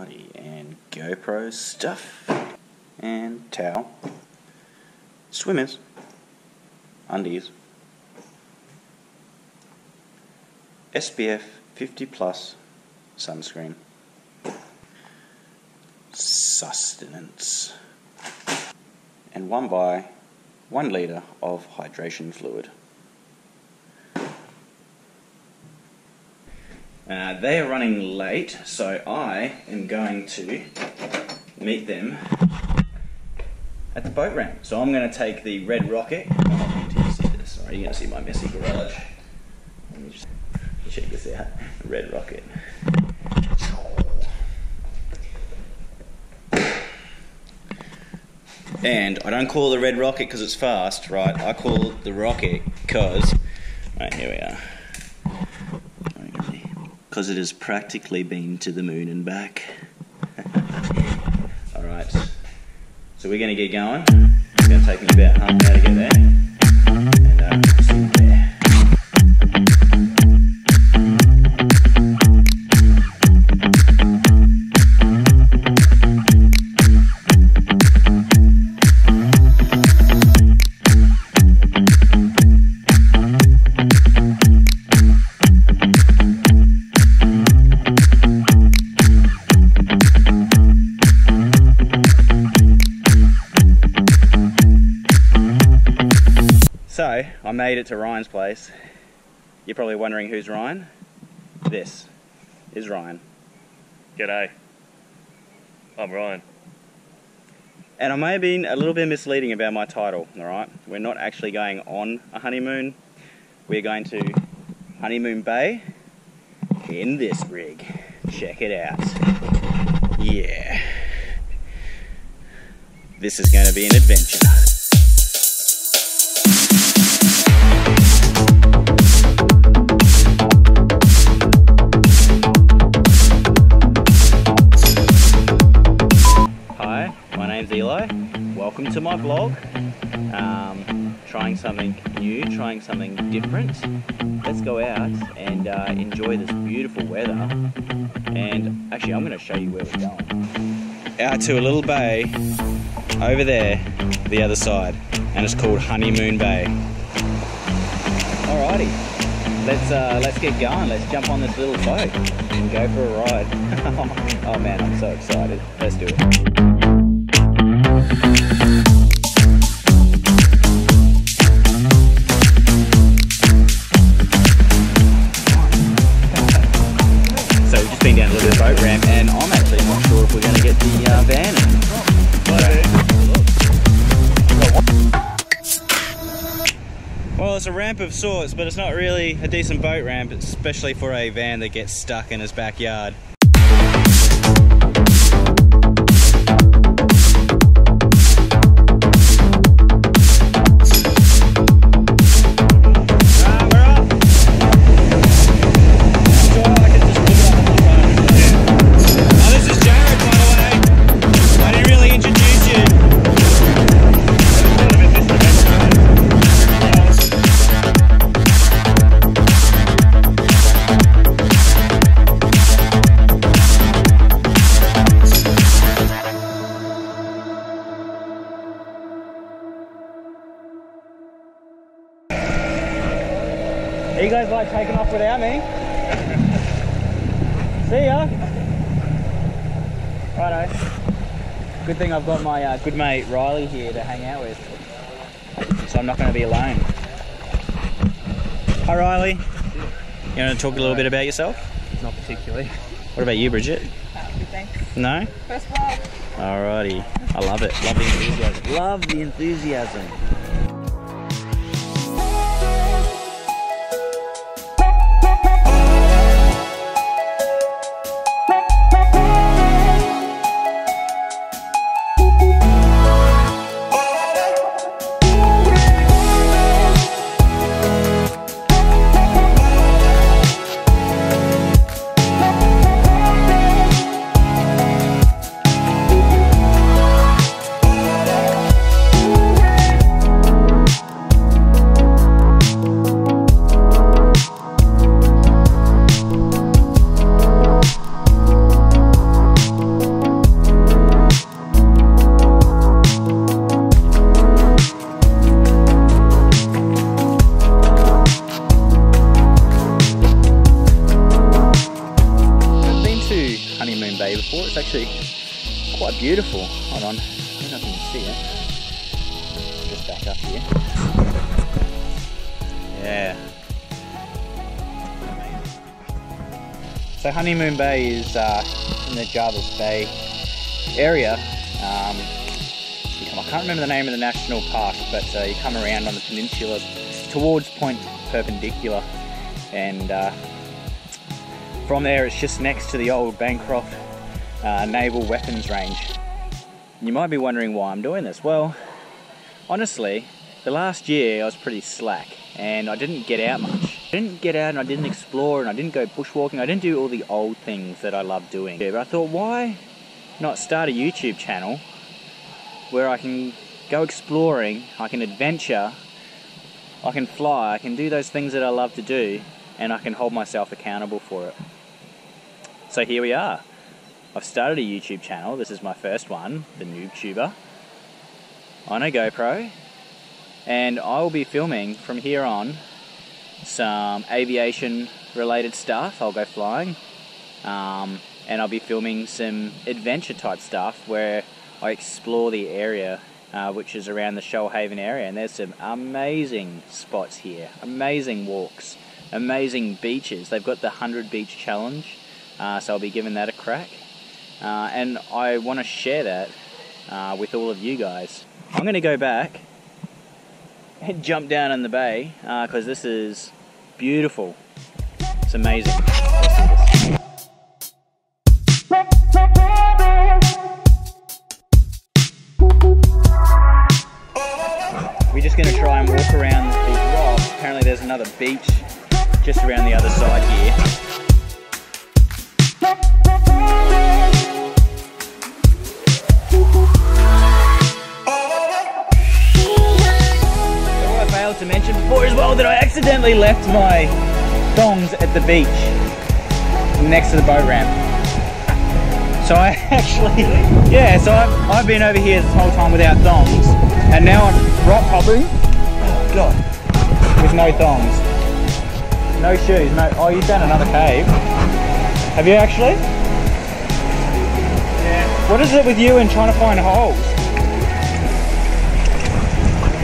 Alrighty, and GoPro stuff, and towel, swimmers, undies, SPF 50 plus sunscreen, sustenance, and one by one litre of hydration fluid. Uh, they are running late, so I am going to meet them at the boat ramp. So I'm going to take the red rocket. Oh, Sorry, you're going to see my messy garage. Let me just check this out. Red rocket. And I don't call the red rocket because it's fast, right? I call the rocket because, right, here we are because it has practically been to the moon and back. Alright, so we're going to get going. It's going to take me about half an hour to get there. So, I made it to Ryan's place. You're probably wondering who's Ryan? This is Ryan. G'day. I'm Ryan. And I may have been a little bit misleading about my title, alright? We're not actually going on a honeymoon. We're going to Honeymoon Bay in this rig. Check it out. Yeah. This is going to be an adventure. Welcome to my vlog. Um, trying something new, trying something different. Let's go out and uh, enjoy this beautiful weather. And actually, I'm going to show you where we're going. Out to a little bay over there, the other side, and it's called Honeymoon Bay. Alrighty, let's uh, let's get going. Let's jump on this little boat and go for a ride. oh man, I'm so excited. Let's do it. It's a ramp of sorts, but it's not really a decent boat ramp, especially for a van that gets stuck in his backyard. You guys like taking off without me? See ya. Righto. Good thing I've got my uh, good mate Riley here to hang out with. So I'm not going to be alone. Hi Riley. You want to talk a little bit about yourself? Not particularly. What about you, Bridget? Thanks. No? First vlog. Alrighty. I love it. Love the enthusiasm. Love the enthusiasm. Beautiful. Hold on, I if you can see it. Just back up here. Yeah. So Honeymoon Bay is uh, in the Jervis Bay area. Um, I can't remember the name of the national park, but uh, you come around on the peninsula towards Point Perpendicular, and uh, from there it's just next to the old Bancroft uh, Naval Weapons Range. You might be wondering why I'm doing this. Well, honestly, the last year I was pretty slack and I didn't get out much. I didn't get out and I didn't explore and I didn't go bushwalking. I didn't do all the old things that I love doing. But I thought, why not start a YouTube channel where I can go exploring, I can adventure, I can fly, I can do those things that I love to do, and I can hold myself accountable for it. So here we are. I've started a YouTube channel. This is my first one, the NoobTuber, on a GoPro, and I will be filming from here on some aviation related stuff. I'll go flying, um, and I'll be filming some adventure type stuff where I explore the area, uh, which is around the Shoalhaven area, and there's some amazing spots here, amazing walks, amazing beaches. They've got the 100 Beach Challenge, uh, so I'll be giving that a crack. Uh, and I want to share that uh, with all of you guys. I'm going to go back and jump down in the bay because this is beautiful. It's amazing. We're just going to try and walk around these rocks. Apparently, there's another beach just around the other side here. To mention before as well that I accidentally left my thongs at the beach next to the boat ramp. So I actually, yeah, so I've, I've been over here this whole time without thongs, and now I'm rock hopping, oh god, with no thongs. No shoes, no, oh you found another cave. Have you actually? Yeah. What is it with you and trying to find holes?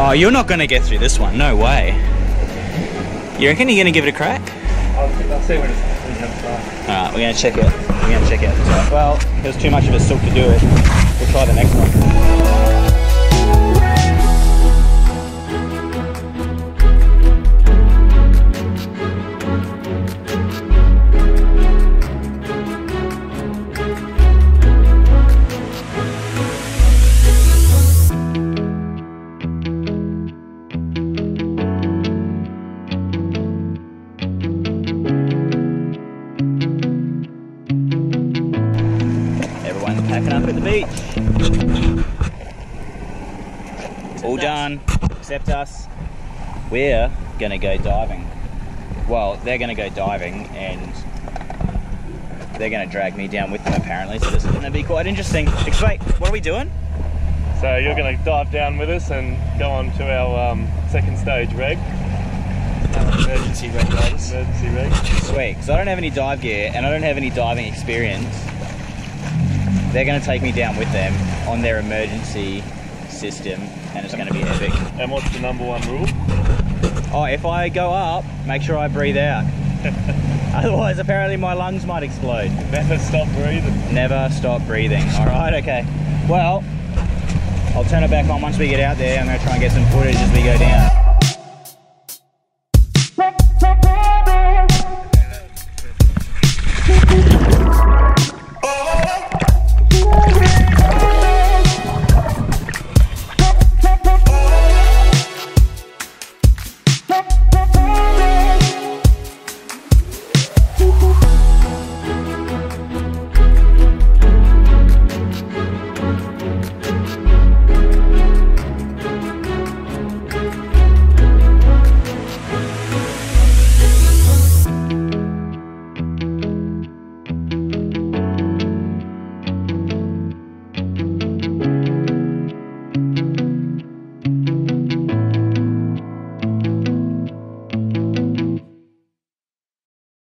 Oh, you're not going to get through this one. No way. You reckon you're going to give it a crack? I'll, see when it's. Alright, we're going to check it. We're going to check it. Well, it was too much of a silk to do it. We'll try the next one. Except us. We're gonna go diving. Well, they're gonna go diving and they're gonna drag me down with them apparently, so this is gonna be quite interesting. Wait, what are we doing? So you're going to dive down with us and go on to our um, second stage reg, Emergency regulators. emergency reg. Sweet, because I don't have any dive gear and I don't have any diving experience. They're gonna take me down with them on their emergency system and it's gonna be epic. And what's the number one rule? Oh, if I go up, make sure I breathe out. Otherwise, apparently my lungs might explode. Never stop breathing. Never stop breathing. All right, okay. Well, I'll turn it back on once we get out there. I'm gonna try and get some footage as we go down.